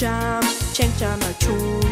Dolores.